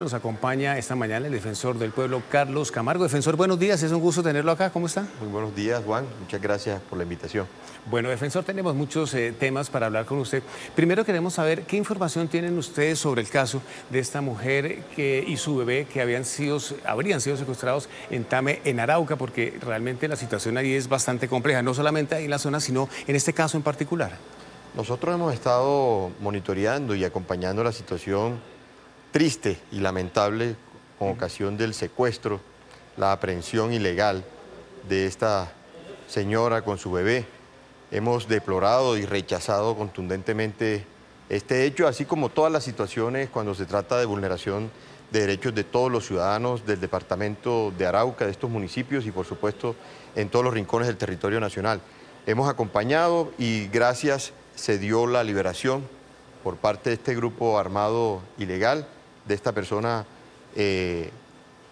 Nos acompaña esta mañana el defensor del pueblo, Carlos Camargo. Defensor, buenos días, es un gusto tenerlo acá, ¿cómo está? Muy buenos días, Juan, muchas gracias por la invitación. Bueno, defensor, tenemos muchos eh, temas para hablar con usted. Primero queremos saber qué información tienen ustedes sobre el caso de esta mujer que, y su bebé que habían sido, habrían sido secuestrados en Tame, en Arauca, porque realmente la situación ahí es bastante compleja, no solamente ahí en la zona, sino en este caso en particular. Nosotros hemos estado monitoreando y acompañando la situación triste y lamentable con ocasión del secuestro, la aprehensión ilegal de esta señora con su bebé. Hemos deplorado y rechazado contundentemente este hecho, así como todas las situaciones cuando se trata de vulneración de derechos de todos los ciudadanos del departamento de Arauca, de estos municipios y por supuesto en todos los rincones del territorio nacional. Hemos acompañado y gracias se dio la liberación por parte de este grupo armado ilegal de esta persona eh,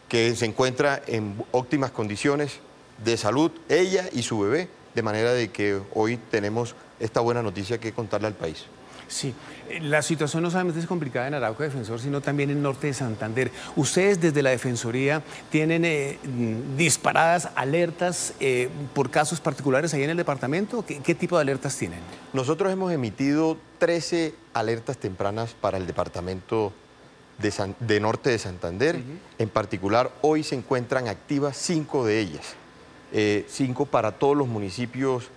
que se encuentra en óptimas condiciones de salud, ella y su bebé, de manera de que hoy tenemos esta buena noticia que contarle al país. Sí, eh, la situación no solamente es complicada en Arauca Defensor, sino también en norte de Santander. Ustedes desde la Defensoría tienen eh, disparadas alertas por casos particulares ahí en el departamento. ¿Qué, ¿Qué, tipo de alertas tienen? Nosotros hemos emitido 13 alertas tempranas para el departamento de, norte de Santander. En particular, hoy se encuentran activas cinco de ellas. Eh, cinco para todos los municipios.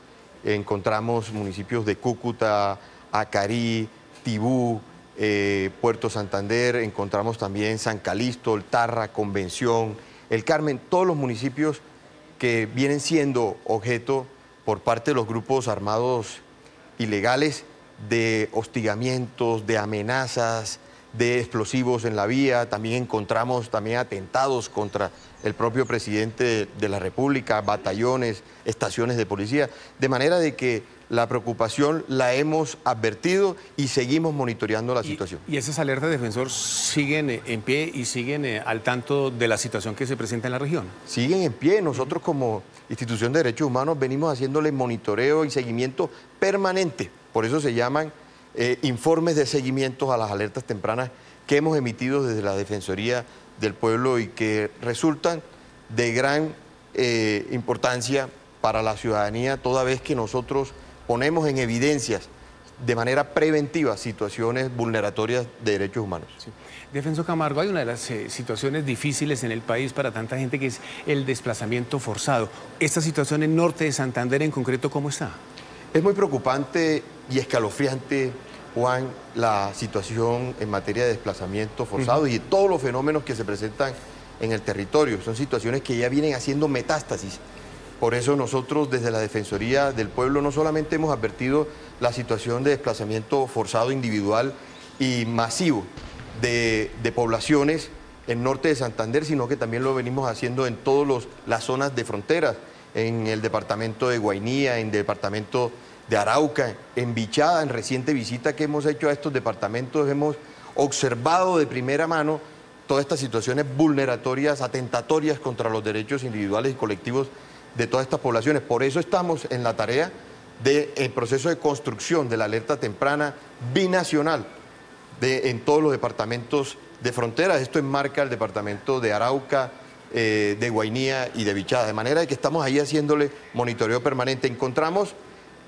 encontramos municipios de Cúcuta, Acarí, Tibú, eh, Puerto Santander, encontramos también San Calixto, El Tarra, Convención, El Carmen, todos los municipios que vienen siendo objeto por parte de los grupos armados ilegales de hostigamientos, de amenazas, de explosivos en la vía, también encontramos también atentados contra el propio presidente de la República, batallones, estaciones de policía, de manera de que la preocupación la hemos advertido y seguimos monitoreando la situación. ¿Y esas alertas de defensor siguen eh, en pie y siguen eh, al tanto de la situación que se presenta en la región? Siguen en pie. Nosotros como institución de derechos humanos venimos haciéndole monitoreo y seguimiento permanente. Por eso se llaman eh, informes de seguimiento a las alertas tempranas que hemos emitido desde la Defensoría del Pueblo y que resultan de gran eh, importancia para la ciudadanía toda vez que nosotros ponemos en evidencias de manera preventiva situaciones vulneratorias de derechos humanos. Defensor Camargo, hay una de las eh, situaciones difíciles en el país para tanta gente que es el desplazamiento forzado. ¿Esta situación en norte de Santander en concreto cómo está? Es muy preocupante y escalofriante, Juan, la situación en materia de desplazamiento forzado y todos los fenómenos que se presentan en el territorio. Son situaciones que ya vienen haciendo metástasis. Por eso nosotros desde la Defensoría del Pueblo no solamente hemos advertido la situación de desplazamiento forzado individual y masivo de, poblaciones en norte de Santander, sino que también lo venimos haciendo en todas las zonas de fronteras en el departamento de Guainía, en el departamento de Arauca, en Bichada, en reciente visita que hemos hecho a estos departamentos, hemos observado de primera mano todas estas situaciones vulneratorias, atentatorias contra los derechos individuales y colectivos de todas estas poblaciones. Por eso estamos en la tarea del proceso de construcción de la alerta temprana binacional de, en todos los departamentos de frontera. Esto enmarca el departamento de Arauca, eh, de Guainía y de Bichada. De manera que estamos ahí haciéndole monitoreo permanente. Encontramos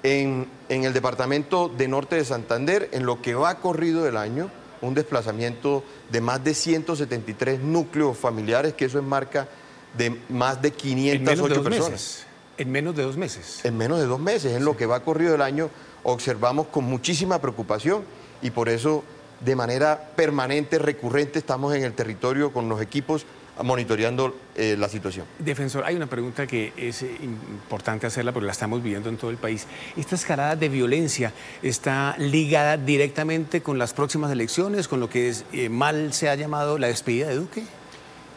en, en, el departamento de norte de Santander, en lo que va corrido del año, un desplazamiento de más de 173 núcleos familiares, que eso enmarca de más de 508 personas. En menos de dos meses. En menos de dos meses, en lo que va corrido del año, observamos con muchísima preocupación y por eso de manera permanente, recurrente, estamos en el territorio con los equipos monitoreando eh, la situación. Defensor, hay una pregunta que es eh, importante hacerla porque la estamos viviendo en todo el país. ¿Esta escalada de violencia está ligada directamente con las próximas elecciones, con lo que es, eh, mal se ha llamado la despedida de Duque?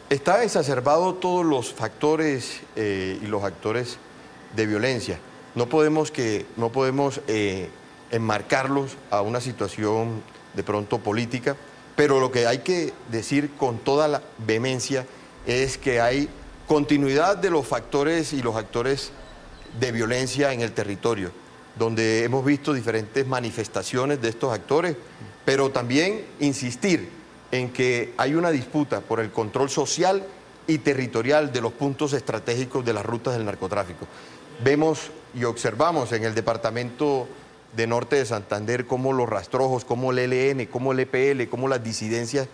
Está exacerbado todos los factores y los actores de violencia. No podemos, que, no podemos enmarcarlos a una situación de pronto política pero lo que hay que decir con toda la vehemencia es que hay continuidad de los factores y los actores de violencia en el territorio, donde hemos visto diferentes manifestaciones de estos actores, pero también insistir en que hay una disputa por el control social y territorial de los puntos estratégicos de las rutas del narcotráfico. Vemos y observamos en el departamento de Norte de Santander cómo los rastrojos, cómo el ELN, cómo el EPL, cómo las disidencias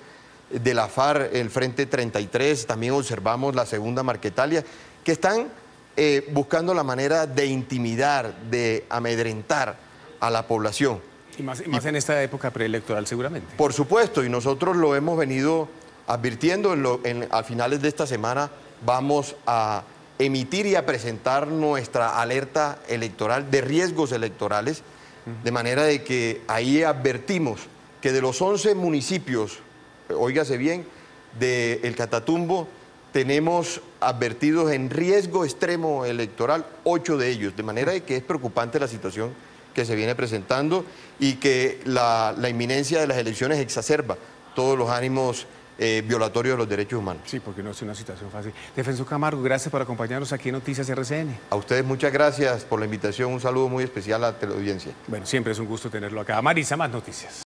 de la FARC, el Frente 33, también observamos la Segunda Marquetalia, que están eh, buscando la manera de intimidar, de amedrentar a la población. Y más, en esta época preelectoral seguramente. Por supuesto, y nosotros lo hemos venido advirtiendo, en a finales de esta semana vamos a emitir y a presentar nuestra alerta electoral de riesgos electorales, de manera de que ahí advertimos que de los 11 municipios, óigase bien, del El Catatumbo, tenemos advertidos en riesgo extremo electoral ocho de ellos, de manera de que es preocupante la situación que se viene presentando y que la, inminencia de las elecciones exacerba todos los ánimos eh, violatorios de los derechos humanos. Sí, porque no es una situación fácil. Defensor Camargo, gracias por acompañarnos aquí en Noticias RCN. A ustedes muchas gracias por la invitación, un saludo muy especial a la teleaudiencia. Bueno, siempre es un gusto tenerlo acá. Marisa, más noticias.